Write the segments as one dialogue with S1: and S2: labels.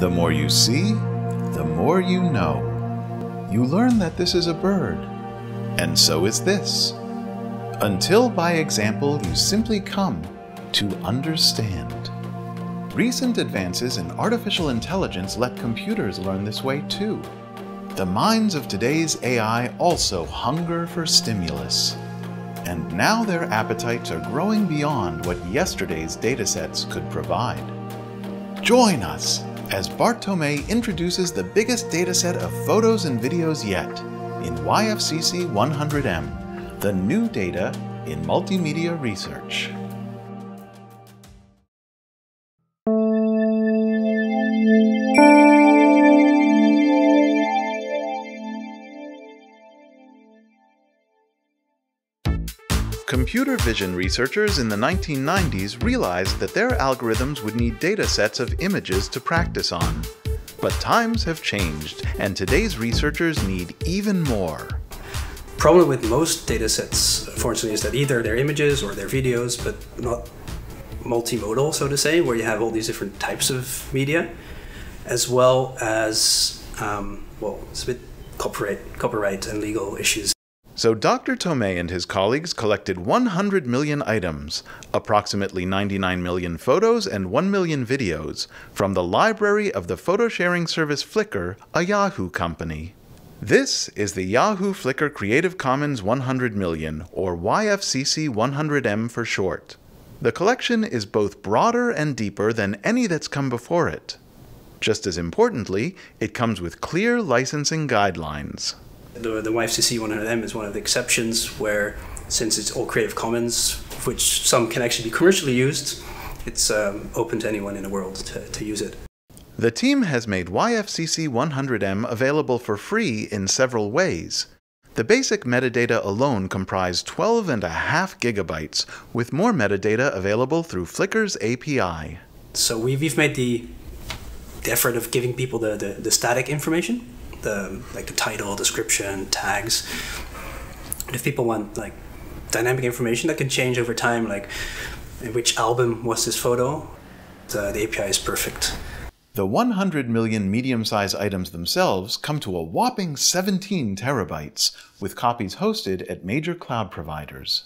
S1: The more you see, the more you know. You learn that this is a bird, and so is this. Until by example you simply come to understand. Recent advances in artificial intelligence let computers learn this way too. The minds of today's AI also hunger for stimulus. And now their appetites are growing beyond what yesterday's datasets could provide. Join us as Bart Thomee introduces the biggest dataset of photos and videos yet in YFCC 100M, the new data in multimedia research. Computer vision researchers in the 1990s realized that their algorithms would need data sets of images to practice on. But times have changed, and today's researchers need even more.
S2: Problem with most datasets, fortunately, is that either they're images or they're videos, but not multimodal, so to say, where you have all these different types of media, as well as, um, well, it's a bit copyright, copyright and legal issues.
S1: So Dr. Thomee and his colleagues collected 100 million items, approximately 99 million photos and 1 million videos, from the library of the photo sharing service Flickr, a Yahoo company. This is the Yahoo Flickr Creative Commons 100 million, or YFCC 100M for short. The collection is both broader and deeper than any that's come before it. Just as importantly, it comes with clear licensing guidelines.
S2: The, the YFCC 100M is one of the exceptions where, since it's all Creative Commons, which some can actually be commercially used, it's um, open to anyone in the world to, to use it.
S1: The team has made YFCC 100M available for free in several ways. The basic metadata alone comprise 12.5 gigabytes, with more metadata available through Flickr's API.
S2: So we've, we've made the, the effort of giving people the, the, the static information the like the title, description, tags. If people want like dynamic information that can change over time, like which album was this photo, the, the API is perfect.
S1: The 100 million medium-sized items themselves come to a whopping 17 terabytes, with copies hosted at major cloud providers.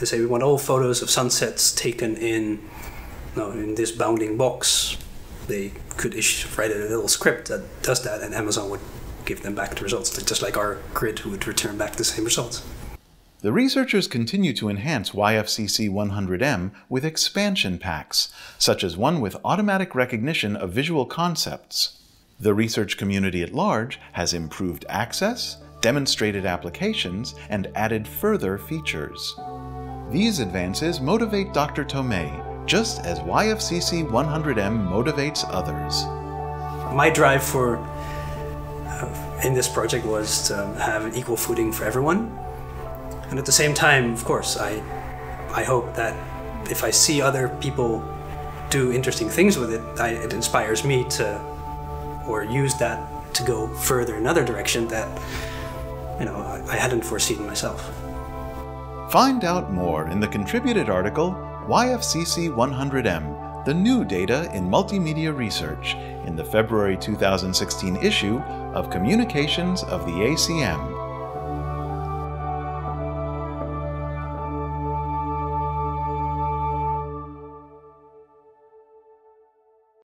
S2: They say we want all photos of sunsets taken in, no, in this bounding box. They could issue, write a little script that does that, and Amazon would give them back the results, just like our grid would return back the same results.
S1: The researchers continue to enhance YFCC 100M with expansion packs, such as one with automatic recognition of visual concepts. The research community at large has improved access, demonstrated applications, and added further features. These advances motivate Dr. Thomee, just as YFCC 100M motivates others.
S2: My drive for in this project was to have an equal footing for everyone. And at the same time, of course, I, I hope that if I see other people do interesting things with it, I, it inspires me to, or use that to go further in another direction that, you know, I hadn't foreseen myself.
S1: Find out more in the contributed article YFCC 100M the new data in multimedia research in the February 2016 issue of Communications of the ACM.